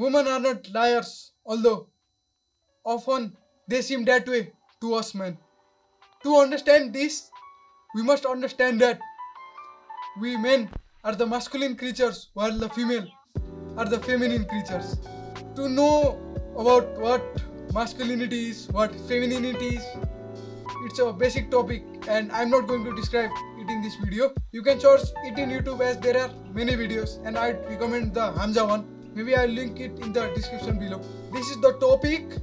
Women are not liars, although often they seem that way to us men. To understand this, we must understand that we men are the masculine creatures while the female are the feminine creatures. To know about what masculinity is, what femininity is, it's a basic topic and I'm not going to describe it in this video. You can search it in YouTube as there are many videos and I'd recommend the Hamza one maybe i'll link it in the description below. This is the topic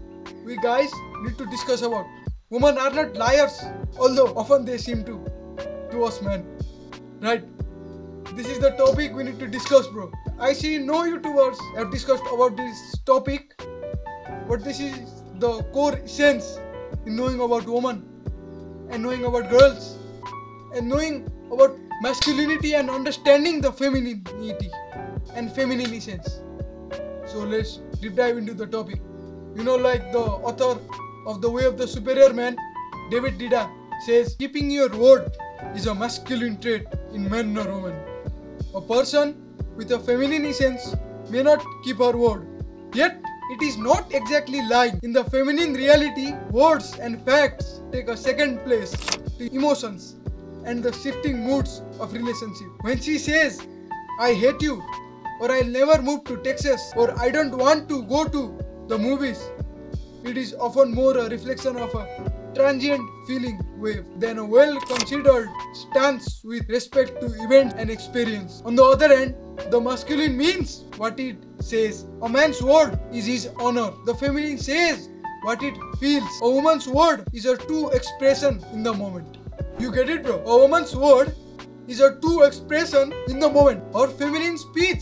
we guys need to discuss about. Women are not liars although often they seem to to us men. Right? This is the topic we need to discuss bro. I see no youtubers have discussed about this topic but this is the core essence in knowing about women and knowing about girls and knowing about masculinity and understanding the femininity and feminine essence so let's deep dive into the topic. You know, like the author of The Way of the Superior Man, David Deida, says, Keeping your word is a masculine trait in men or women. A person with a feminine essence may not keep her word. Yet, it is not exactly lying. In the feminine reality, words and facts take a second place to emotions and the shifting moods of relationship. When she says, I hate you, or I'll never move to Texas or I don't want to go to the movies. It is often more a reflection of a transient feeling wave than a well considered stance with respect to event and experience. On the other hand, the masculine means what it says. A man's word is his honor. The feminine says what it feels. A woman's word is a true expression in the moment. You get it, bro? A woman's word is a true expression in the moment. Her feminine speech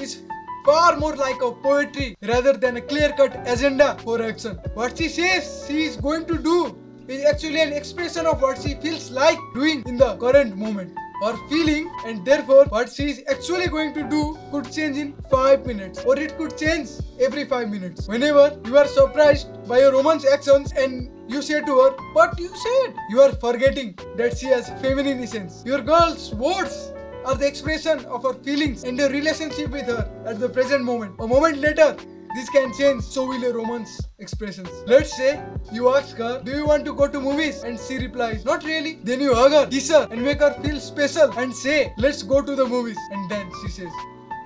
is far more like a poetry rather than a clear-cut agenda for action. What she says she is going to do is actually an expression of what she feels like doing in the current moment or feeling and therefore what she is actually going to do could change in 5 minutes or it could change every 5 minutes. Whenever you are surprised by your woman's actions and you say to her, but you said, you are forgetting that she has feminine essence. Your girl's words are the expression of her feelings and your relationship with her at the present moment. A moment later, this can change, so will your romance expressions. Let's say you ask her, Do you want to go to movies? And she replies, Not really. Then you hug her, kiss her, and make her feel special and say, Let's go to the movies. And then she says,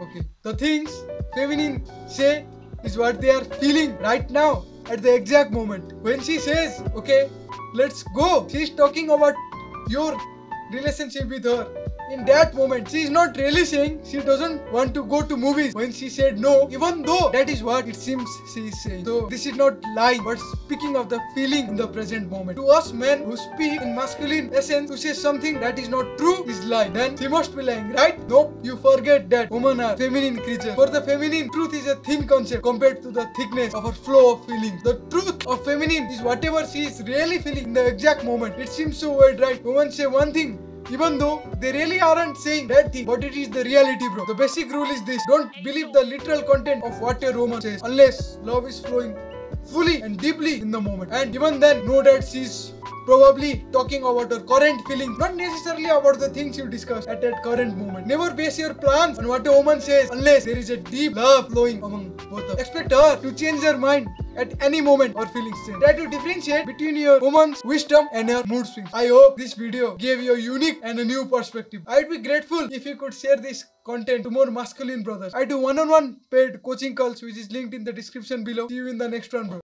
Okay. The things feminine say is what they are feeling right now at the exact moment. When she says, Okay, let's go, she's talking about your relationship with her. In that moment she is not really saying she doesn't want to go to movies when she said no even though that is what it seems she is saying. So this is not lying but speaking of the feeling in the present moment. To us men who speak in masculine essence to say something that is not true is lying. Then she must be lying right? Nope you forget that women are feminine creatures. For the feminine truth is a thin concept compared to the thickness of her flow of feelings. The truth of feminine is whatever she is really feeling in the exact moment. It seems so weird right? Women say one thing even though they really aren't saying that thing, but it is the reality, bro. The basic rule is this don't believe the literal content of what a woman says unless love is flowing fully and deeply in the moment. And even then, know that she's probably talking about her current feelings, not necessarily about the things you discuss at that current moment. Never base your plans on what a woman says unless there is a deep love flowing among both of them. Expect her to change her mind at any moment or feelings change. Try to differentiate between your woman's wisdom and her mood swings. I hope this video gave you a unique and a new perspective. I'd be grateful if you could share this content to more masculine brothers. I do one-on-one -on -one paid coaching calls which is linked in the description below. See you in the next one bro.